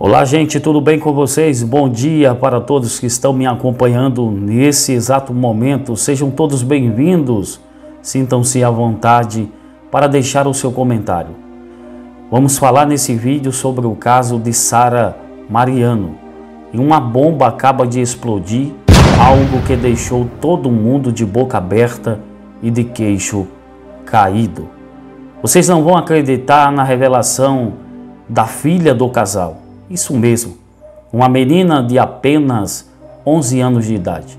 Olá, gente, tudo bem com vocês? Bom dia para todos que estão me acompanhando nesse exato momento. Sejam todos bem-vindos. Sintam-se à vontade para deixar o seu comentário. Vamos falar nesse vídeo sobre o caso de Sara Mariano. E uma bomba acaba de explodir, algo que deixou todo mundo de boca aberta e de queixo caído. Vocês não vão acreditar na revelação da filha do casal. Isso mesmo, uma menina de apenas 11 anos de idade.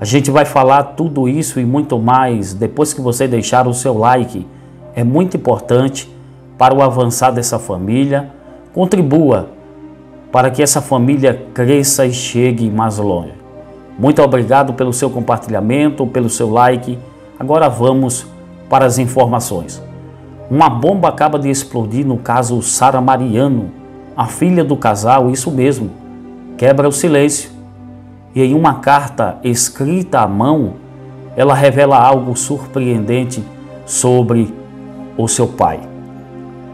A gente vai falar tudo isso e muito mais depois que você deixar o seu like. É muito importante para o avançar dessa família. Contribua para que essa família cresça e chegue mais longe. Muito obrigado pelo seu compartilhamento, pelo seu like. Agora vamos para as informações. Uma bomba acaba de explodir no caso Sara Mariano, a filha do casal, isso mesmo, quebra o silêncio. E em uma carta escrita à mão, ela revela algo surpreendente sobre o seu pai.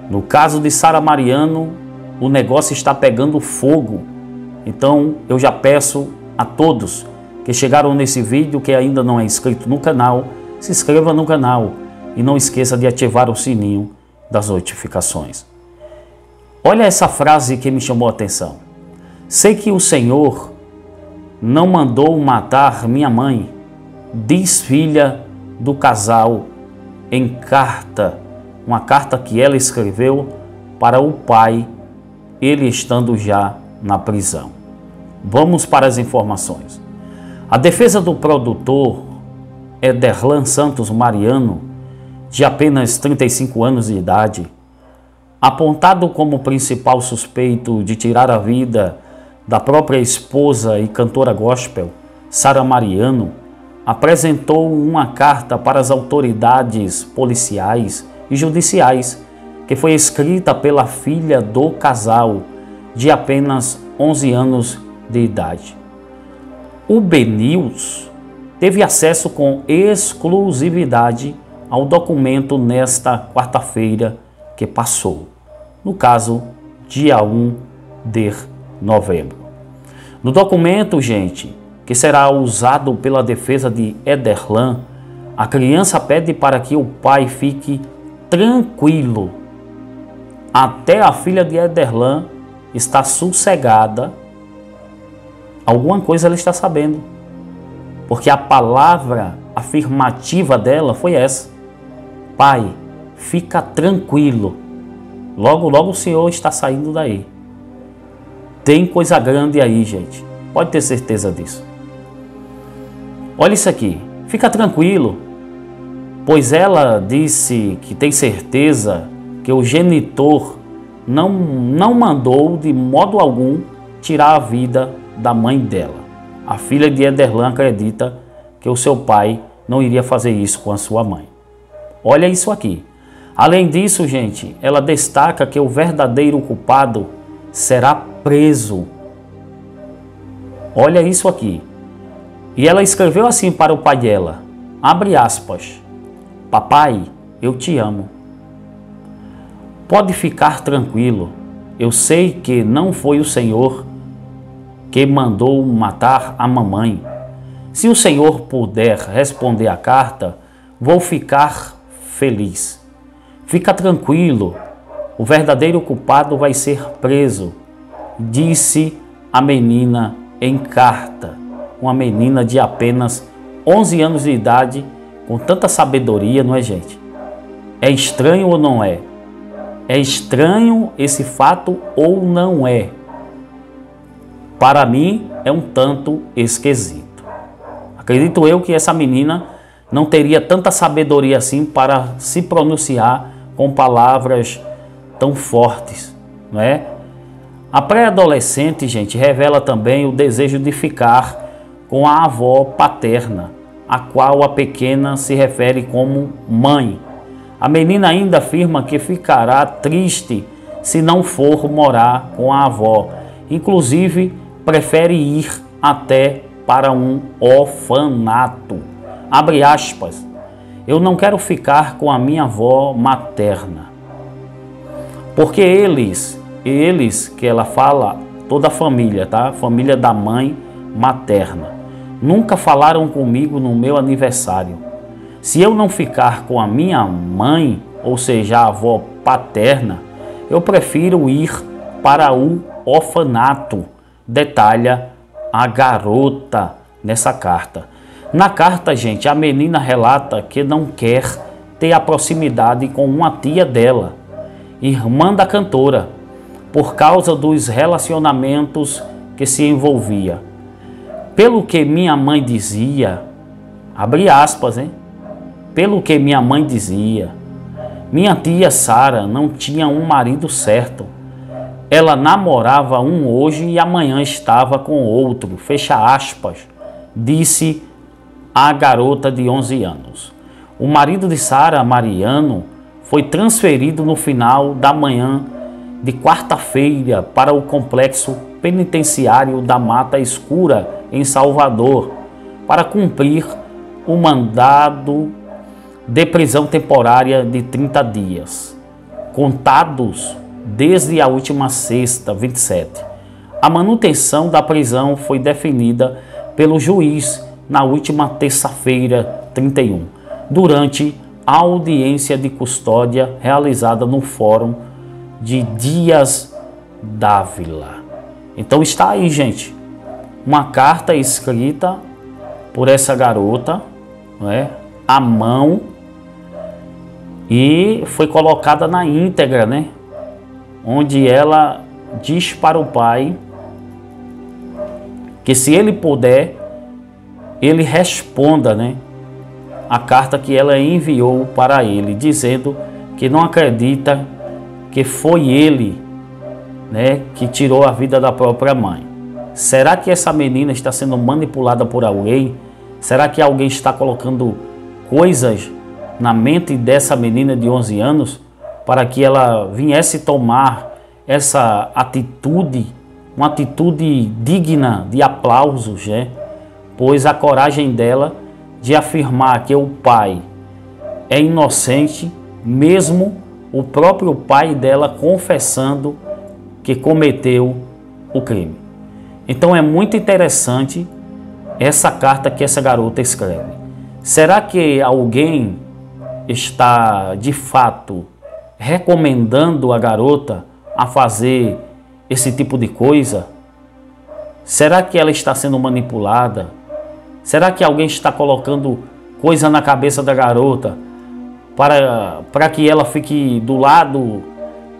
No caso de Sara Mariano, o negócio está pegando fogo. Então eu já peço a todos que chegaram nesse vídeo que ainda não é inscrito no canal, se inscreva no canal e não esqueça de ativar o sininho das notificações. Olha essa frase que me chamou a atenção. Sei que o Senhor não mandou matar minha mãe, diz filha do casal em carta, uma carta que ela escreveu para o pai, ele estando já na prisão. Vamos para as informações. A defesa do produtor Ederlan Santos Mariano, de apenas 35 anos de idade, apontado como principal suspeito de tirar a vida da própria esposa e cantora gospel, Sara Mariano, apresentou uma carta para as autoridades policiais e judiciais, que foi escrita pela filha do casal, de apenas 11 anos de idade. O BNews teve acesso com exclusividade ao documento nesta quarta-feira que passou no caso, dia 1 de novembro. No documento, gente, que será usado pela defesa de Ederlan, a criança pede para que o pai fique tranquilo até a filha de Ederlan está sossegada. Alguma coisa ela está sabendo. Porque a palavra afirmativa dela foi essa: Pai, fica tranquilo Logo, logo o Senhor está saindo daí. Tem coisa grande aí, gente. Pode ter certeza disso. Olha isso aqui. Fica tranquilo, pois ela disse que tem certeza que o genitor não, não mandou de modo algum tirar a vida da mãe dela. A filha de Ederlan acredita que o seu pai não iria fazer isso com a sua mãe. Olha isso aqui. Além disso, gente, ela destaca que o verdadeiro culpado será preso. Olha isso aqui. E ela escreveu assim para o pai dela: abre aspas. Papai, eu te amo. Pode ficar tranquilo. Eu sei que não foi o Senhor que mandou matar a mamãe. Se o Senhor puder responder a carta, vou ficar feliz. Fica tranquilo, o verdadeiro culpado vai ser preso, disse a menina em carta. Uma menina de apenas 11 anos de idade, com tanta sabedoria, não é, gente? É estranho ou não é? É estranho esse fato ou não é? Para mim, é um tanto esquisito. Acredito eu que essa menina não teria tanta sabedoria assim para se pronunciar com palavras tão fortes, não é? A pré-adolescente, gente, revela também o desejo de ficar com a avó paterna, a qual a pequena se refere como mãe. A menina ainda afirma que ficará triste se não for morar com a avó. Inclusive, prefere ir até para um orfanato. Abre aspas. Eu não quero ficar com a minha avó materna, porque eles eles que ela fala, toda a família, tá? Família da mãe materna. Nunca falaram comigo no meu aniversário. Se eu não ficar com a minha mãe, ou seja, a avó paterna, eu prefiro ir para o orfanato, detalha a garota nessa carta. Na carta, gente, a menina relata que não quer ter a proximidade com uma tia dela, irmã da cantora, por causa dos relacionamentos que se envolvia. Pelo que minha mãe dizia, abre aspas, hein? Pelo que minha mãe dizia, minha tia Sara não tinha um marido certo. Ela namorava um hoje e amanhã estava com outro. Fecha aspas, disse a garota de 11 anos. O marido de Sara, Mariano, foi transferido no final da manhã de quarta-feira para o complexo penitenciário da Mata Escura, em Salvador, para cumprir o mandado de prisão temporária de 30 dias, contados desde a última sexta, 27. A manutenção da prisão foi definida pelo juiz na última terça-feira, 31, durante a audiência de custódia realizada no Fórum de Dias Dávila. Então está aí, gente, uma carta escrita por essa garota, não é? A mão e foi colocada na íntegra, né? Onde ela diz para o pai que se ele puder, ele responda, né? A carta que ela enviou para ele, dizendo que não acredita que foi ele, né, que tirou a vida da própria mãe. Será que essa menina está sendo manipulada por alguém? Será que alguém está colocando coisas na mente dessa menina de 11 anos para que ela viesse tomar essa atitude uma atitude digna de aplausos, né? Pois a coragem dela de afirmar que o pai é inocente, mesmo o próprio pai dela confessando que cometeu o crime. Então é muito interessante essa carta que essa garota escreve. Será que alguém está de fato recomendando a garota a fazer esse tipo de coisa? Será que ela está sendo manipulada? Será que alguém está colocando coisa na cabeça da garota para, para que ela fique do lado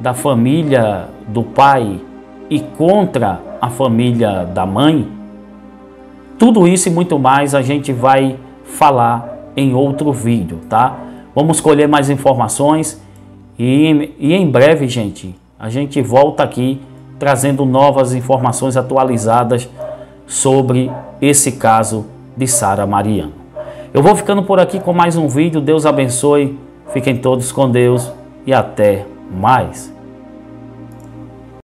da família do pai e contra a família da mãe? Tudo isso e muito mais a gente vai falar em outro vídeo, tá? Vamos colher mais informações e, e em breve, gente, a gente volta aqui trazendo novas informações atualizadas sobre esse caso de Sara Mariano. Eu vou ficando por aqui com mais um vídeo. Deus abençoe. Fiquem todos com Deus e até mais.